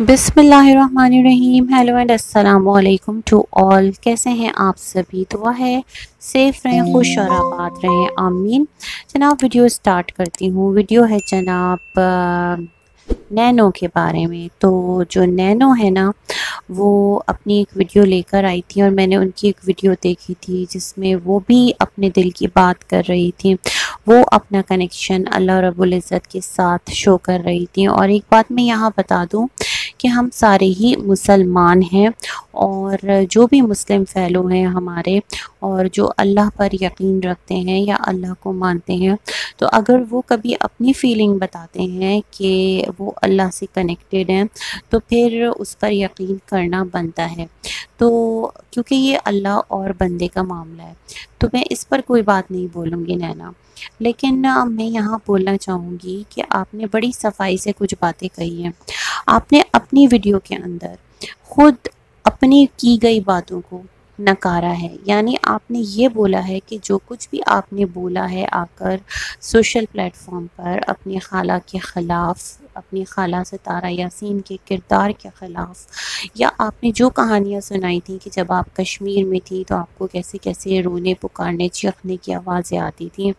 बिसमीम hello and अस्सलाम to all. कैसे हैं आप सभी? दुआ है सेफ़ रहें खुश और आबाद रहें। आमीन। जनाब वीडियो स्टार्ट करती हूँ। वीडियो है जनाब नैनो के बारे में। तो जो नैनो है ना वो अपनी एक वीडियो लेकर आई थी और मैंने उनकी एक वीडियो देखी थी जिसमें वो भी अपने दिल की बात कर रही थी। वो अपना कनेक्शन अल्लाह रब्बुल इज़्ज़त के साथ शो कर रही थी। और एक बात मैं यहाँ बता दूँ कि हम सारे ही मुसलमान हैं और जो भी मुस्लिम फ़ैलो हैं हमारे और जो अल्लाह पर यकीन रखते हैं या अल्लाह को मानते हैं तो अगर वो कभी अपनी फ़ीलिंग बताते हैं कि वो अल्लाह से कनेक्टेड हैं तो फिर उस पर यकीन करना बनता है। तो क्योंकि ये अल्लाह और बंदे का मामला है तो मैं इस पर कोई बात नहीं बोलूँगी नैना। लेकिन मैं यहाँ बोलना चाहूँगी कि आपने बड़ी सफ़ाई से कुछ बातें कही हैं। आपने अपनी वीडियो के अंदर खुद अपनी की गई बातों को नकारा है। यानी आपने ये बोला है कि जो कुछ भी आपने बोला है आकर सोशल प्लेटफॉर्म पर अपने खाला के ख़िलाफ़ अपनी खाला से तारा यासीन के किरदार के ख़िलाफ़। या आपने जो कहानियाँ सुनाई थी कि जब आप कश्मीर में थी तो आपको कैसे कैसे रोने, पुकारने, चीखने की आवाज़ें आती थी।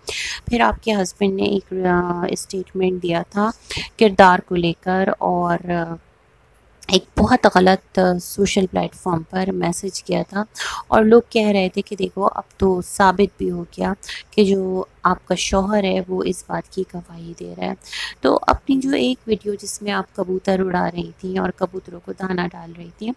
फिर आपके हस्बैंड ने एक स्टेटमेंट दिया था किरदार को लेकर और एक बहुत गलत सोशल प्लेटफॉर्म पर मैसेज किया था। और लोग कह रहे थे कि देखो, अब तो साबित भी हो गया कि जो आपका शौहर है, वो इस बात की गवाही दे रहा है। तो अपनी जो एक वीडियो जिसमें आप कबूतर उड़ा रही थी और कबूतरों को दाना डाल रही थी,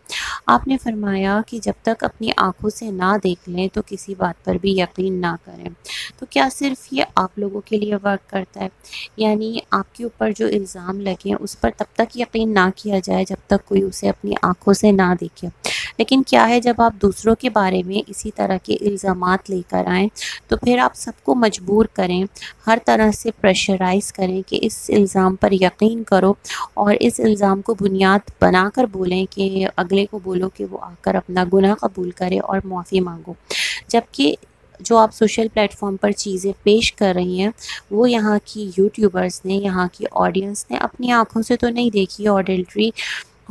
आपने फरमाया कि जब तक अपनी आँखों से ना देख लें तो किसी बात पर भी यकीन ना करें। तो क्या सिर्फ़ ये आप लोगों के लिए वर्क करता है? यानी आपके ऊपर जो इल्ज़ाम लगे उस पर तब तक यकीन ना किया जाए जब तक कोई उसे अपनी आँखों से ना देखे। लेकिन क्या है, जब आप दूसरों के बारे में इसी तरह के इल्ज़ाम लेकर आएँ तो फिर आप सबको मजबूर करें, हर तरह से प्रेशराइज करें कि इस इल्ज़ाम पर यकीन करो और इस इल्ज़ाम को बुनियाद बनाकर बोलें कि अगले को बोलो कि वो आकर अपना गुनाह कबूल करे और मुआफ़ी मांगो। जबकि जो आप सोशल प्लेटफॉर्म पर चीज़ें पेश कर रही हैं, वो यहाँ की यूट्यूबर्स ने, यहाँ की ऑडियंस ने अपनी आँखों से तो नहीं देखी ऑडिल्ट्री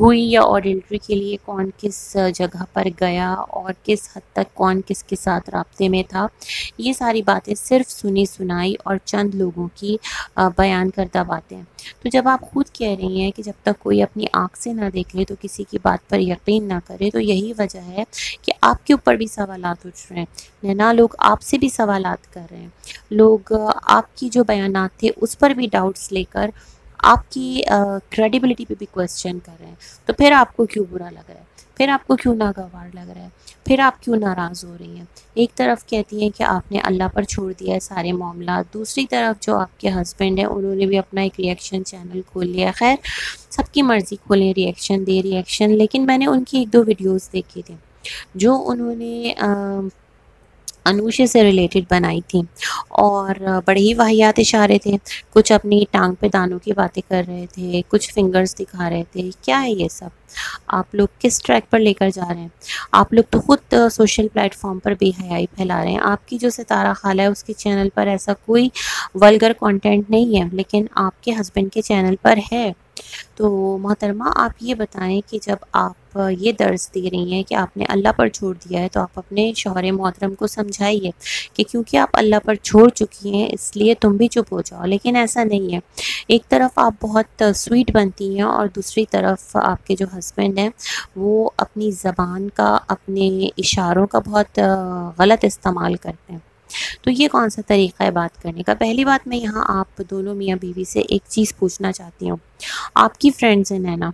हुई या ऑडिल्ट्री के लिए कौन किस जगह पर गया और किस हद तक कौन किसके साथ रबते में था, ये सारी बातें सिर्फ़ सुनी सुनाई और चंद लोगों की बयान करता बातें। तो जब आप खुद कह रही हैं कि जब तक कोई अपनी आँख से ना देख ले तो किसी की बात पर यकीन ना करे तो यही वजह है कि आपके ऊपर भी सवाल उठ रहे हैं। नैना, लोग आपसे भी सवाल कर रहे हैं। लोग आपकी जो बयान थे उस पर भी डाउट्स लेकर आपकी क्रेडिबिलिटी पे भी क्वेश्चन कर रहे हैं। तो फिर आपको क्यों बुरा लग रहा है? फिर आपको क्यों नागवार लग रहा है? फिर आप क्यों नाराज़ हो रही हैं? एक तरफ़ कहती हैं कि आपने अल्लाह पर छोड़ दिया है सारे मामला। दूसरी तरफ़ जो आपके हस्बैंड हैं, उन्होंने भी अपना एक रिएक्शन चैनल खोल लिया। खैर, सबकी मर्ज़ी खोलें रिएक्शन दे रिएक्शन लेकिन मैंने उनकी एक दो वीडियोज़ देखे थे, जो उन्होंने अनूशे से रिलेटेड बनाई थी। और बड़े ही वाहियात इशारे थे। कुछ अपनी टांग पे दानों की बातें कर रहे थे, कुछ फिंगर्स दिखा रहे थे। क्या है ये सब? आप लोग किस ट्रैक पर लेकर जा रहे हैं? आप लोग तो खुद सोशल प्लेटफॉर्म पर बेहयाई फैला रहे हैं। आपकी जो सितारा खाला है, उसके चैनल पर ऐसा कोई वलगर कंटेंट नहीं है, लेकिन आपके हस्बैंड के चैनल पर है। तो मोहतरमा, आप ये बताएँ कि जब आप ये दर्ज दे रही हैं कि आपने अल्लाह पर छोड़ दिया है तो आप अपने शोहर मोहतरम को समझाइए कि क्योंकि आप अल्लाह पर छोड़ चुकी हैं, इसलिए तुम भी चुप हो जाओ। लेकिन ऐसा नहीं है। एक तरफ़ आप बहुत स्वीट बनती हैं और दूसरी तरफ़ आपके जो हस्बैंड हैं, वो अपनी ज़बान का, अपने इशारों का बहुत गलत इस्तेमाल करते हैं। तो ये कौन सा तरीका है बात करने का? पहली बात मैं यहाँ आप दोनों मियाँ बीवी से एक चीज़ पूछना चाहती हूँ। आपकी फ्रेंड्स हैं नैना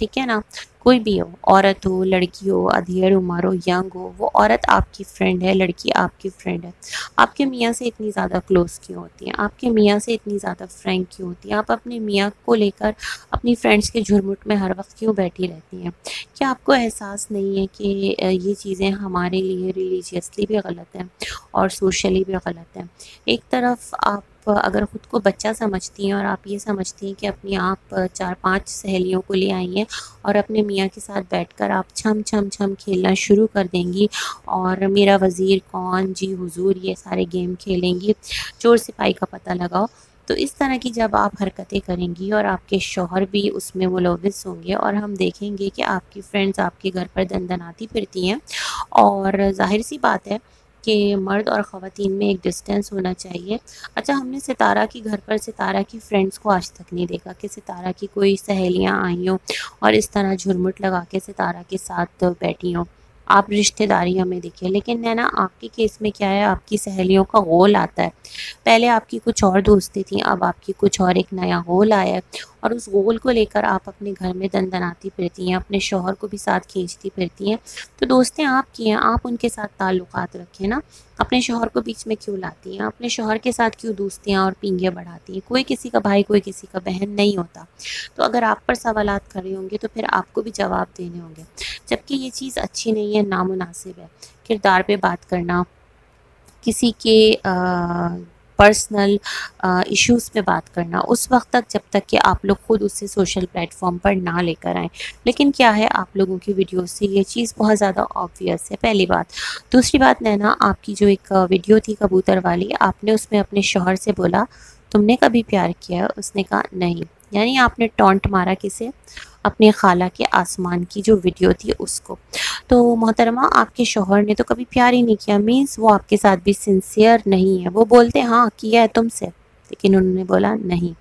ठीक है ना? कोई भी हो, औरत हो, लड़की हो, अधेड़, उम्र हो, यंग हो, वो औरत आपकी फ्रेंड है, लड़की आपकी फ्रेंड है। आपके मियाँ से इतनी ज़्यादा क्लोज क्यों होती हैं? आपके मियाँ से इतनी ज़्यादा फ्रेंक क्यों होती हैं? आप अपने मियाँ को लेकर अपनी फ्रेंड्स के झुरमुट में हर वक्त क्यों बैठी रहती हैं? क्या आपको एहसास नहीं है कि ये चीज़ें हमारे लिए रिलीजियसली भी गलत हैं और सोशली भी गलत हैं? एक तरफ़ आप अगर ख़ुद को बच्चा समझती हैं और आप ये समझती हैं कि अपनी आप चार पाँच सहेलियों को ले आई हैं और अपने मियाँ के साथ बैठकर आप छम छम छम खेलना शुरू कर देंगी और मेरा वज़ीर कौन? जी हुजूर, ये सारे गेम खेलेंगी। चोर सिपाही का पता लगाओ। तो इस तरह की जब आप हरकतें करेंगी और आपके शोहर भी उसमें मुलविस होंगे और हम देखेंगे कि आपकी फ्रेंड्स आपके घर पर दंदनाती फिरती हैं और ज़ाहिर सी बात है कि मर्द और ख़वान में एक डिस्टेंस होना चाहिए। अच्छा हमने सितारा की, घर पर सितारा की फ्रेंड्स को आज तक नहीं देखा कि सितारा की कोई सहेलियाँ आई हों और इस तरह झुरमुट लगा के सितारा के साथ बैठी हों। आप रिश्तेदारियों में देखिए, लेकिन नैना आपके केस में क्या है, आपकी सहेलियों का गोल आता है। पहले आपकी कुछ और दोस्ती थी, अब आपकी कुछ और एक नया गोल आया है और उस गोल को लेकर आप अपने घर में दंदनाती फिरती हैं, अपने शोहर को भी साथ खींचती फिरती हैं। तो दोस्तें आपकी हैं, आप उनके साथ ताल्लुक रखें ना। अपने शोहर को बीच में क्यों लाती हैं? अपने शोहर के साथ क्यों दोस्तियाँ और पिंगियाँ बढ़ाती हैं? कोई किसी का भाई कोई किसी का बहन नहीं होता। तो अगर आप पर सवाल कर रहे होंगे तो फिर आपको भी जवाब देने होंगे। जबकि ये चीज़ अच्छी नहीं है नामुनासिब है। किरदार पर बात करना किसी के आ, पर्सनल इश्यूज़ पे बात करना। उस वक्त तक जब तक कि आप लोग खुद उसे सोशल प्लेटफॉर्म पर ना लेकर आएँ। लेकिन क्या है, आप लोगों की वीडियो से ये चीज़ बहुत ज़्यादा ऑब्वियस है, पहली बात। दूसरी बात, नैना, आपकी जो एक वीडियो थी कबूतर वाली, आपने उसमें अपने शोहर से बोला, तुमने कभी प्यार किया उसने कहा, नहीं। यानी आपने टॉन्ट मारा किसे? अपने खाला के आसमान की जो वीडियो थी उसको। तो मोहतरमा, आपके शोहर ने तो कभी प्यार ही नहीं किया। मीन्स वो आपके साथ भी सिंसियर नहीं है। वो बोलते हाँ किया है तुमसे। लेकिन उन्होंने बोला, नहीं।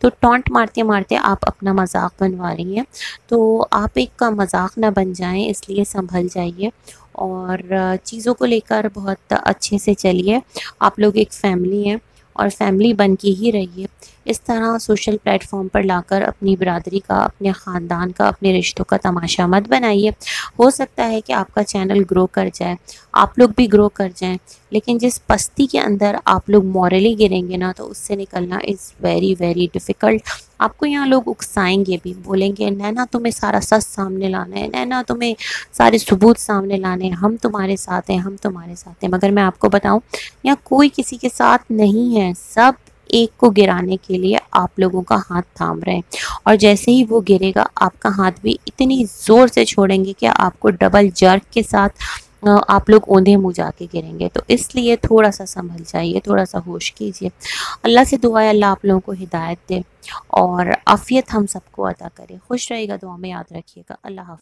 तो टॉन्ट मारते मारते आप अपना मज़ाक बनवा रही हैं। तो आप एक का मज़ाक ना बन जाएँ, इसलिए संभल जाइए। और चीज़ों को लेकर बहुत अच्छे से चलिए। आप लोग एक फैमिली हैं और फैमिली बन के ही रहिए। इस तरह सोशल प्लेटफॉर्म पर लाकर अपनी बरदरी का, अपने ख़ानदान का, अपने रिश्तों का तमाशा मत बनाइए। हो सकता है कि आपका चैनल ग्रो कर जाए, आप लोग भी ग्रो कर जाएँ, लेकिन जिस पस्ती के अंदर आप लोग मॉरली गिरेंगे ना तो उससे निकलना इज़ वेरी वेरी डिफ़िकल्ट आपको यहाँ लोग उकसाएँगे भी, बोलेंगे, नैना, तुम्हें सारा सच सामने लाना है, नैना, तुम्हें सारे सबूत सामने लाने हैं, हम तुम्हारे साथ हैं, हम तुम्हारे साथ हैं। मगर मैं आपको बताऊँ, यहाँ कोई किसी के साथ नहीं है, सब एक को गिराने के लिए आप लोगों का हाथ थाम रहे हैं। और जैसे ही वो गिरेगा, आपका हाथ भी इतनी ज़ोर से छोड़ेंगे कि आपको डबल जर्क के साथ आप लोग ओंधे मुँह जाके गिरेंगे। तो इसलिए थोड़ा सा संभल जाइए थोड़ा सा होश कीजिए। अल्लाह से दुआ अल्लाह आप लोगों को हिदायत दे और आफियत हम सबको अदा करें। खुश रहेगा दुआ में याद रखिएगा। अल्लाह हाफ़